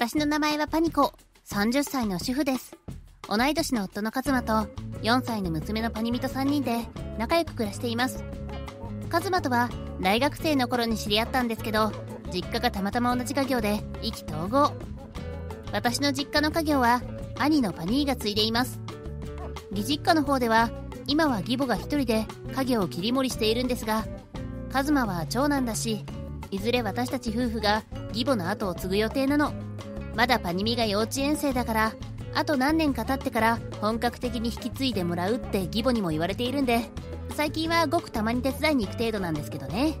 私の名前はパニコ。30歳の主婦です。同い年の夫のカズマと4歳の娘のパニミと3人で仲良く暮らしています。カズマとは大学生の頃に知り合ったんですけど、実家がたまたま同じ家業で意気投合。私の実家の家業は兄のパニーが継いでいます。義実家の方では今は義母が一人で家業を切り盛りしているんですが、カズマは長男だし、いずれ私たち夫婦が義母の後を継ぐ予定なの。まだパニミが幼稚園生だから、あと何年か経ってから本格的に引き継いでもらうって義母にも言われているんで、最近はごくたまに手伝いに行く程度なんですけどね。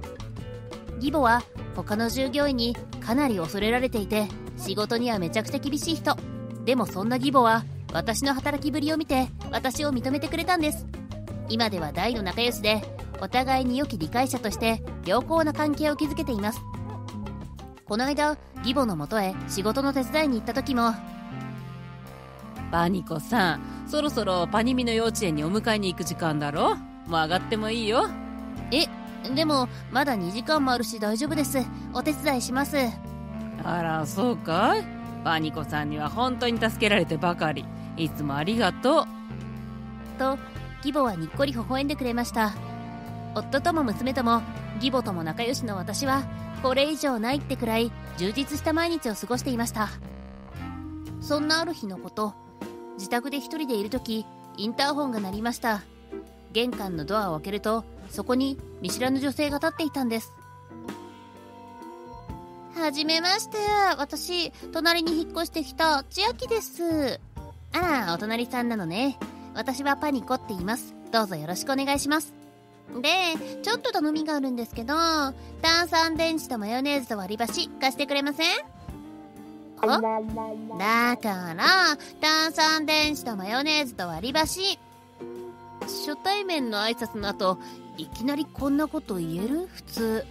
義母は他の従業員にかなり恐れられていて、仕事にはめちゃくちゃ厳しい人。でもそんな義母は私の働きぶりを見て私を認めてくれたんです。今では大の仲良しで、お互いに良き理解者として良好な関係を築けています。この間、義母のもとへ仕事の手伝いに行った時も、パニコさん、そろそろパニミの幼稚園にお迎えに行く時間だろ？もう上がってもいいよ。え、でも、まだ2時間もあるし大丈夫です。お手伝いします。あら、そうかい？パニコさんには本当に助けられてばかり。いつもありがとう。と、義母はにっこり微笑んでくれました。夫とも娘とも義母とも仲良しの私はこれ以上ないってくらい充実した毎日を過ごしていました。そんなある日のこと自宅で一人でいる時インターホンが鳴りました。玄関のドアを開けるとそこに見知らぬ女性が立っていたんです。はじめまして私隣に引っ越してきた千秋です。あらお隣さんなのね。私はパニコって言います。どうぞよろしくお願いしますで、ちょっと頼みがあるんですけど、炭酸電池とマヨネーズと割り箸貸してくれません？あだから、炭酸電池とマヨネーズと割り箸。初対面の挨拶の後、いきなりこんなこと言える？普通。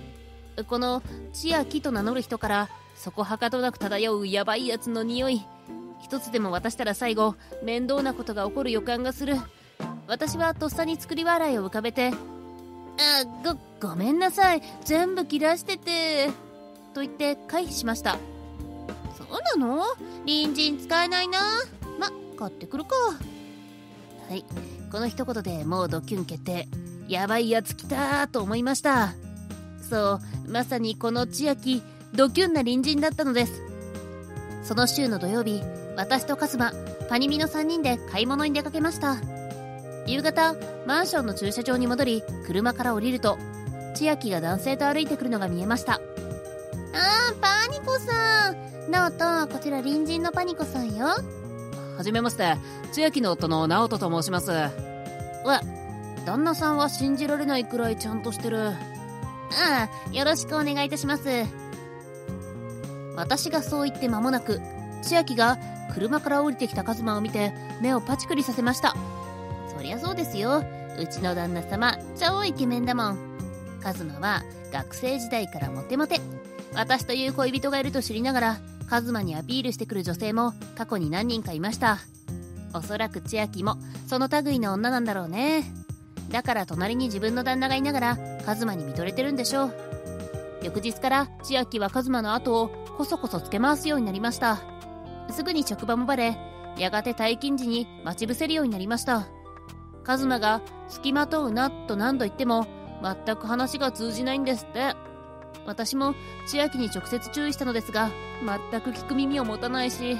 この千秋と名乗る人から、そこはかとなく漂うヤバいやつの匂い。一つでも渡したら最後、面倒なことが起こる予感がする。私はとっさに作り笑いを浮かべて、あご、ごめんなさい。全部切らしてて。と言って回避しました。そうなの？隣人使えないな。ま、買ってくるか。はい。この一言でもうドキュン決定。やばいやつ来たと思いました。そう、まさにこの千秋、ドキュンな隣人だったのです。その週の土曜日、私とカズマ、パニミの3人で買い物に出かけました。夕方マンションの駐車場に戻り車から降りると千秋が男性と歩いてくるのが見えました。あーパニコさん。直人こちら隣人のパニコさんよ。はじめまして。千秋の夫の直人と申します。わ旦那さんは信じられないくらいちゃんとしてる。ああよろしくお願いいたします。私がそう言って間もなく千秋が車から降りてきたカズマを見て目をパチクリさせましたそりゃそうですよ。うちの旦那様、超イケメンだもん。カズマは学生時代からモテモテ。私という恋人がいると知りながら、カズマにアピールしてくる女性も過去に何人かいました。おそらく千秋もその類の女なんだろうね。だから隣に自分の旦那がいながらカズマに見とれてるんでしょう。翌日から千秋はカズマの後をこそこそつけ回すようになりました。すぐに職場もバレ、やがて退勤時に待ち伏せるようになりました。カズマが付きまとうなと何度言っても全く話が通じないんですって。私も千秋に直接注意したのですが、全く聞く耳を持たないし、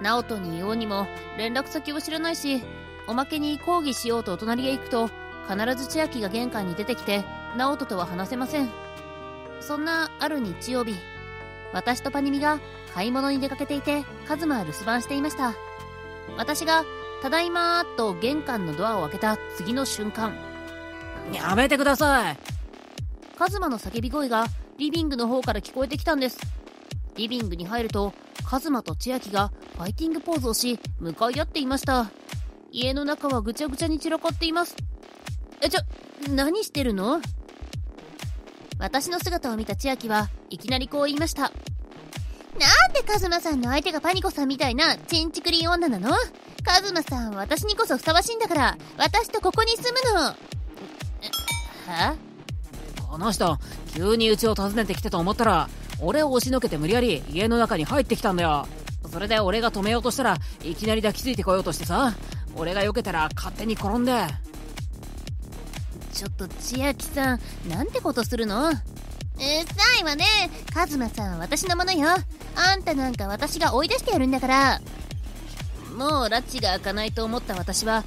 直人に言おうにも連絡先を知らないし、おまけに抗議しようとお隣へ行くと、必ず千秋が玄関に出てきて、直人とは話せません。そんなある日曜日、私とパニミが買い物に出かけていて、カズマは留守番していました。私がただいまーと玄関のドアを開けた次の瞬間。やめてくださいカズマの叫び声がリビングの方から聞こえてきたんです。リビングに入ると、カズマと千秋がファイティングポーズをし、向かい合っていました。家の中はぐちゃぐちゃに散らかっています。え、ちょ、何してるの？私の姿を見た千秋はいきなりこう言いました。なんでカズマさんの相手がパニコさんみたいなチンチクリン女なの？カズマさん私にこそふさわしいんだから。私とここに住むの。は？この人急にうちを訪ねてきてと思ったら俺を押しのけて無理やり家の中に入ってきたんだよ。それで俺が止めようとしたらいきなり抱きついてこようとしてさ。俺が避けたら勝手に転んで。ちょっと千秋さんなんてことするの？うっさいわね。カズマさん私のものよ。あんたなんか私が追い出してやるんだからもう拉致が開かないと思った私は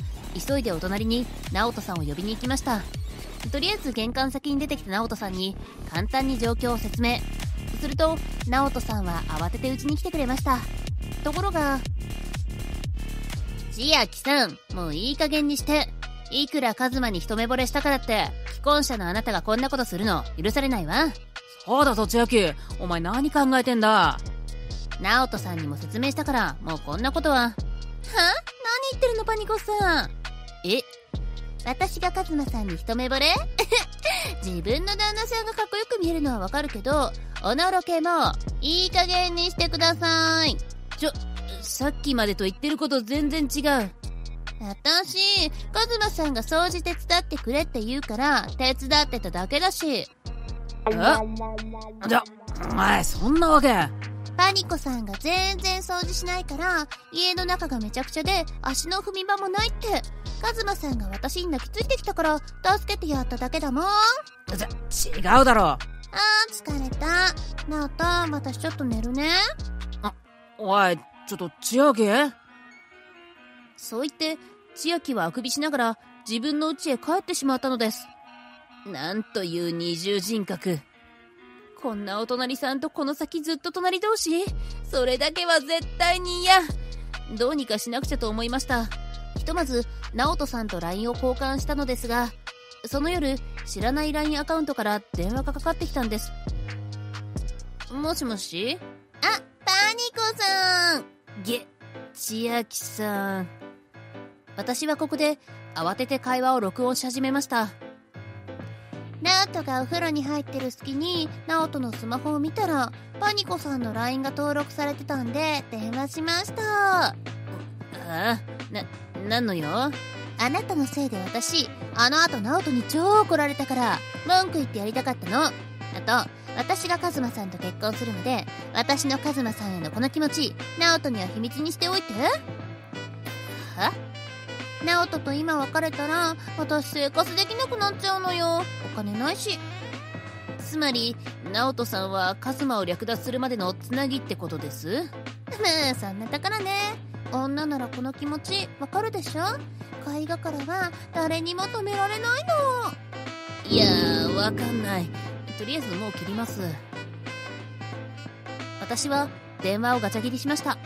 急いでお隣に直人さんを呼びに行きました。とりあえず玄関先に出てきた直人さんに簡単に状況を説明。すると直人さんは慌てて家に来てくれました。ところが千秋さんもういい加減にして。いくらカズマに一目惚れしたからって既婚者のあなたがこんなことするの許されないわ。そうだぞ千秋お前何考えてんだ。直人さんにも説明したからもうこんなことはは何言ってるのパニコさん。え？私がカズマさんに一目惚れ？自分の旦那さんがかっこよく見えるのはわかるけどおのろけもいい加減にしてください。ちょさっきまでと言ってること全然違う。私カズマさんが掃除手伝ってくれって言うから手伝ってただけだし。えじゃお前そんなわけパニコさんが全然掃除しないから家の中がめちゃくちゃで足の踏み場もないって。カズマさんが私に泣きついてきたから助けてやっただけだもん。じゃ違うだろあー疲れた。ナオト私ちょっと寝るね。あおいちょっと千秋？そう言って千秋はあくびしながら自分の家へ帰ってしまったのです。なんという二重人格こんなお隣さんとこの先ずっと隣同士？それだけは絶対に嫌。どうにかしなくちゃと思いました。ひとまず直人さんと LINE を交換したのですがその夜知らない LINE アカウントから電話がかかってきたんです。もしもし？あパニコさん。げ千秋さん。私はここで慌てて会話を録音し始めましたナオトがお風呂に入ってる隙にナオトのスマホを見たらパニコさんの LINE が登録されてたんで電話しました。ああな何のよあなたのせいで私あの後ナオトに超怒られたから文句言ってやりたかったの。あと私がカズマさんと結婚するので私のカズマさんへのこの気持ちナオトには秘密にしておいて。は？ナオトと今別れたら私生活できなくなっちゃうのよ。お金ないし。つまりナオトさんはカズマを略奪するまでのつなぎってことです？まあそんなだからね。女ならこの気持ちわかるでしょ？絵画からは誰にも止められないの。いやーわかんない。とりあえずもう切ります。私は電話をガチャ切りしました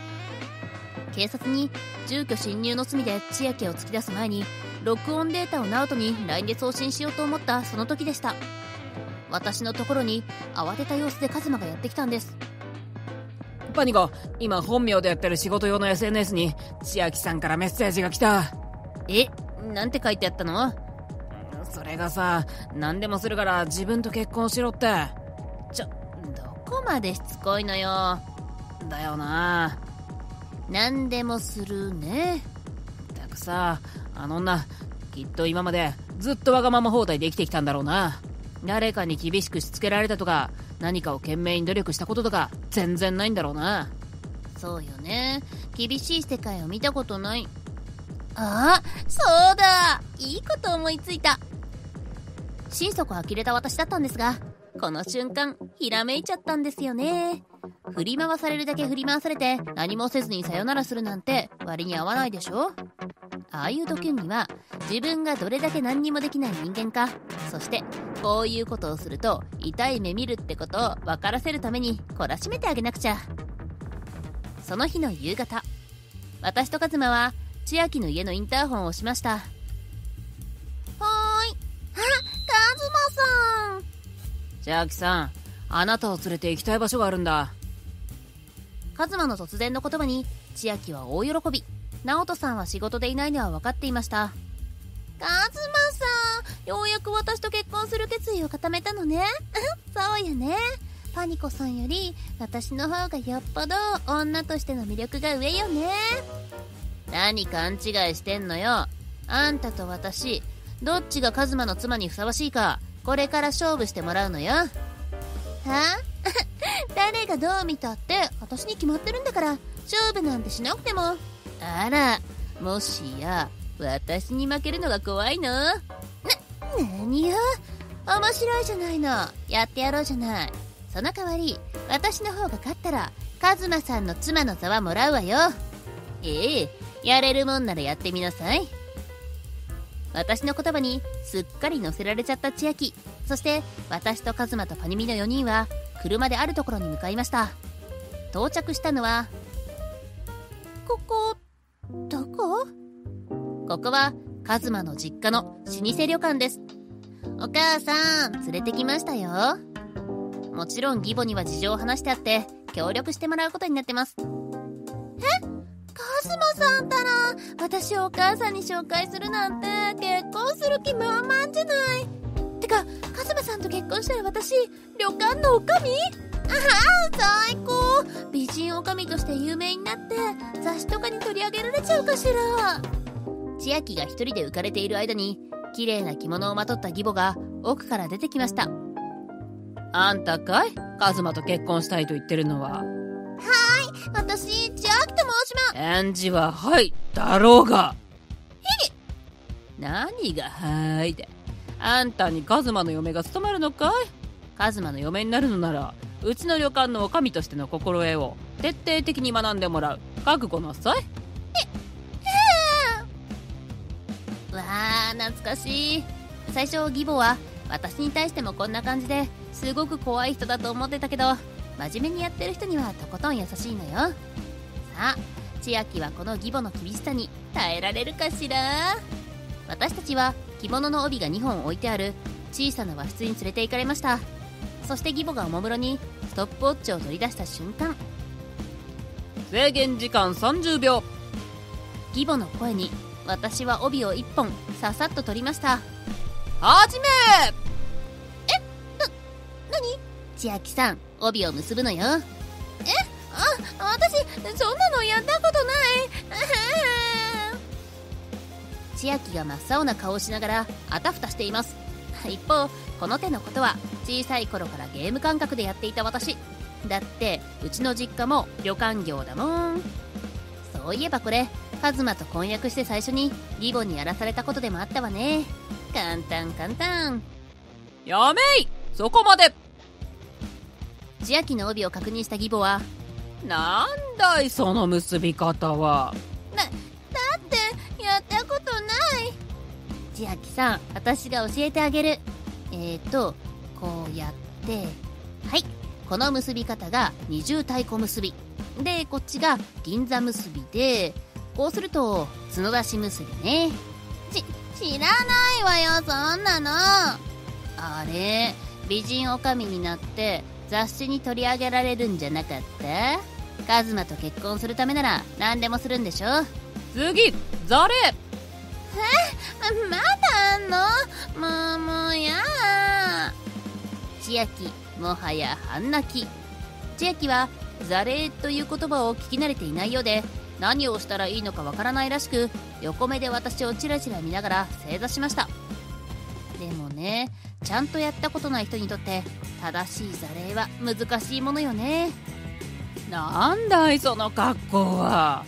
警察に住居侵入の罪で千秋を突き出す前に録音データを直人に LINE で送信しようと思ったその時でした。私のところに慌てた様子でカズマがやってきたんです。パニコ今本名でやってる仕事用の SNS に千秋さんからメッセージが来た。えなんて書いてあったの？それがさ何でもするから自分と結婚しろって。ちょどこまでしつこいのよ。だよな何でもするね。たくさあの女きっと今までずっとわがまま放題で生きてきたんだろうな。誰かに厳しくしつけられたとか何かを懸命に努力したこととか全然ないんだろうな。そうよね。厳しい世界を見たことない。あそうだ。いいこと思いついた。心底呆れた私だったんですがこの瞬間ひらめいちゃったんですよね。振り回されるだけ振り回されて何もせずにさよならするなんて割に合わないでしょ。ああいうドキュンには自分がどれだけ何にもできない人間かそしてこういうことをすると痛い目見るってことを分からせるために懲らしめてあげなくちゃ。その日の夕方私とカズマは千秋の家のインターホンをしました。千秋さんあなたを連れて行きたい場所があるんだ。カズマの突然の言葉に千秋は大喜び。直人さんは仕事でいないのは分かっていました。カズマさんようやく私と結婚する決意を固めたのね。そうやね。パニコさんより私の方がよっぽど女としての魅力が上よね。何勘違いしてんのよ。あんたと私どっちがカズマの妻にふさわしいか。これから勝負してもらうのよ。は？あ 誰がどう見たって私に決まってるんだから。勝負なんてしなくても。あらもしや私に負けるのが怖いの？な何よ？面白いじゃないの。やってやろうじゃない。その代わり私の方が勝ったらカズマさんの妻の座はもらうわよ。ええやれるもんならやってみなさい。私の言葉にすっかり乗せられちゃった千秋。そして私とカズマとパニミの4人は車であるところに向かいました。到着したのはここどこ？ここはカズマの実家の老舗旅館です。お母さん連れてきましたよ。もちろん義母には事情を話してあって協力してもらうことになってます。えカズマさんたら私をお母さんに紹介するなんて結婚する気満々じゃない。てかカズマさんと結婚したら私旅館の女将？ああ最高。美人女将として有名になって雑誌とかに取り上げられちゃうかしら。千秋が一人で浮かれている間に綺麗な着物をまとった義母が奥から出てきました。あんたかい？カズマと結婚したいと言ってるのは私千秋と申しま返事ははいだろうが。何がはいで。あんたにカズマの嫁が務まるのかい？カズマの嫁になるのならうちの旅館の女将としての心得を徹底的に学んでもらう。覚悟なさい。わあ懐かしい。最初義母は私に対してもこんな感じですごく怖い人だと思ってたけど真面目にやってる人にはとことん優しいのよ。さあ千秋はこの義母の厳しさに耐えられるかしら？私たちは着物の帯が2本置いてある小さな和室に連れて行かれました。そして義母がおもむろにストップウォッチを取り出した瞬間。制限時間30秒。義母の声に私は帯を1本ささっと取りました。始め。何？千秋さん帯を結ぶのよ。え？あ私そんなのやったことない。千秋が真っ青な顔をしながらあたふたしています。一方この手のことは小さい頃からゲーム感覚でやっていた私。だってうちの実家も旅館業だもん。そういえばこれカズマと婚約して最初に義母にやらされたことでもあったわね。簡単簡単。やめい！そこまで！千秋の帯を確認した義母はなんだいその結び方は。だってやったことない。千秋さん私が教えてあげる。えーとこうやって。はい。この結び方が二重太鼓結び。でこっちが銀座結びでこうすると角出し結びね。ち知らないわよそんなの。あれ美人女将になって雑誌に取り上げられるんじゃなかった？カズマと結婚するためなら何でもするんでしょ？次ザレ。まだあんの？もうもうやだ千秋もはや半泣き。千秋はザレという言葉を聞き慣れていないようで何をしたらいいのかわからないらしく横目で私をチラチラ見ながら正座しました。でもねちゃんとやったことない人にとって正しいザレは難しいものよね。なんだいその格好は。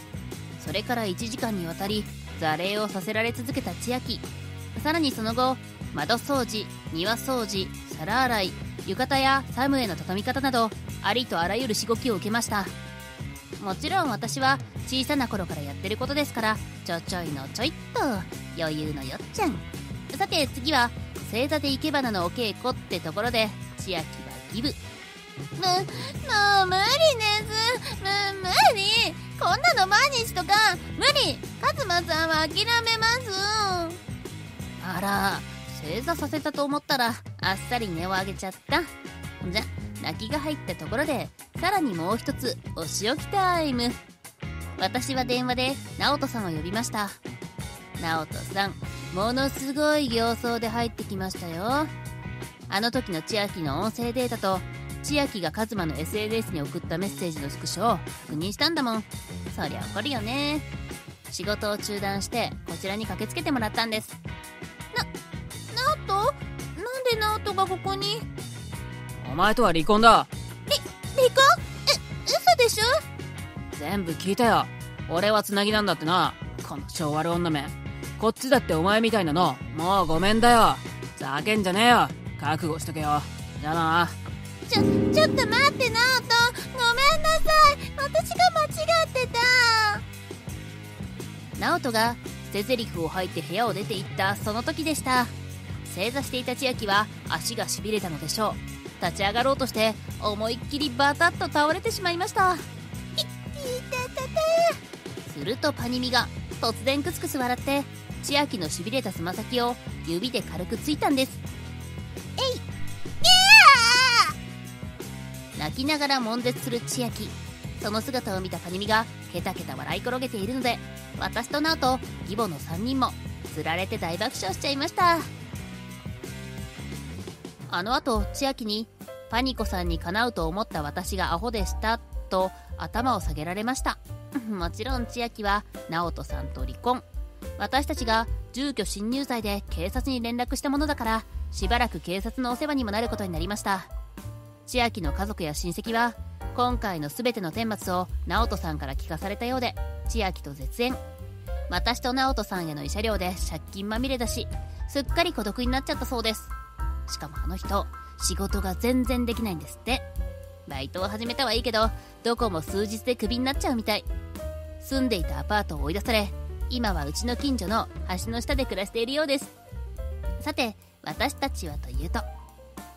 それから1時間にわたり座礼をさせられ続けた千秋。さらにその後窓掃除庭掃除皿洗い浴衣やサムへの畳み方などありとあらゆるしごきを受けました。もちろん私は小さな頃からやってることですからちょちょいのちょいっと余裕のよっちゃん。さて次は正座で生け花のお稽古ってところで千秋はギブ。むもう無理ですむ無理。こんなの毎日とか無理。カズマさんは諦めます。あら正座させたと思ったらあっさり音を上げちゃった。じゃ泣きが入ったところでさらにもう一つお仕置きタイム。私は電話で直人さんを呼びました。直人さんものすごい形相で入ってきましたよ。あの時の千秋の音声データと千秋がカズマの SNS に送ったメッセージのスクショを確認したんだもん。そりゃ怒るよね。仕事を中断してこちらに駆けつけてもらったんです。なナオトなんでナオトがここに？お前とは離婚だ。離婚？え嘘でしょ？全部聞いたよ。俺はつなぎなんだってな。この性悪女めこっちだってお前みたいなの。もうごめんだよ。ざけんじゃねえよ。覚悟しとけよ。じゃあな。ちょちょっと待ってナオト。ごめんなさい。私が間違ってた。ナオトが捨て台詞を吐いて部屋を出て行った。その時でした。正座していた千秋は足がしびれたのでしょう。立ち上がろうとして思いっきりバタッと倒れてしまいました。いいたたた。するとパニミが突然クスクス笑って千秋のしびれたつま先を指で軽くついたんです。えい泣きながら悶絶する千秋。その姿を見たパニミがケタケタ笑い転げているので私とナオと義母の3人もつられて大爆笑しちゃいました。あのあと千秋に「パニコさんにかなうと思った私がアホでした」と頭を下げられました。もちろん千秋は直人さんと離婚私たちが住居侵入罪で警察に連絡したものだからしばらく警察のお世話にもなることになりました。千秋の家族や親戚は今回の全ての顛末を直人さんから聞かされたようで千秋と絶縁。私と直人さんへの慰謝料で借金まみれだしすっかり孤独になっちゃったそうです。しかもあの人仕事が全然できないんですって。バイトを始めたはいいけどどこも数日でクビになっちゃうみたい。住んでいたアパートを追い出され今はうちの近所の橋の下で暮らしているようです。さて私たちはというと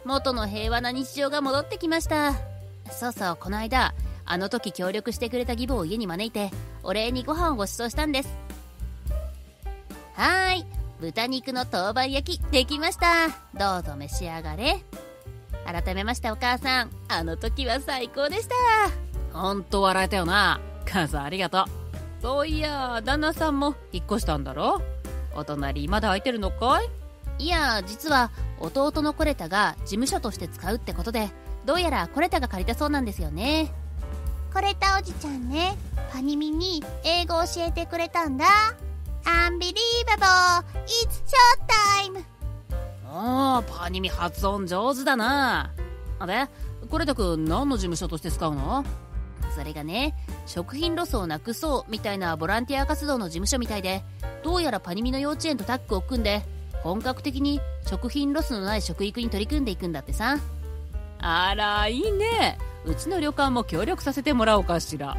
元の平和な日常が戻ってきました。そうそうこの間あの時協力してくれた義母を家に招いてお礼にご飯をご馳走したんです。はーい豚肉の豆板焼きできました。どうぞ召し上がれ。改めましてお母さんあの時は最高でした。ほんと笑えたよな。母さんありがとう。そういや旦那さんも引っ越したんだろ？お隣まだ空いてるのかい？いや実は弟のコレタが事務所として使うってことでどうやらコレタが借りたそうなんですよね。コレタおじちゃんね。パニミに英語教えてくれたんだ。Unbelievable! It's showtime! おーパニミ発音上手だな。あでコレタくん何の事務所として使うの？それがね食品ロスをなくそうみたいなボランティア活動の事務所みたいでどうやらパニミの幼稚園とタッグを組んで本格的に食品ロスのない食育に取り組んでいくんだってさ。あらいいね。うちの旅館も協力させてもらおうかしら。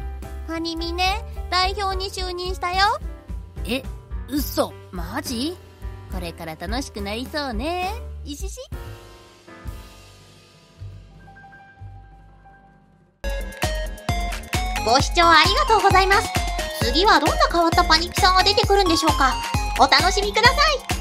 パニミね代表に就任したよ。え嘘。マジ？これから楽しくなりそうね。いししご視聴ありがとうございます。次はどんな変わったパニックさんが出てくるんでしょうかお楽しみください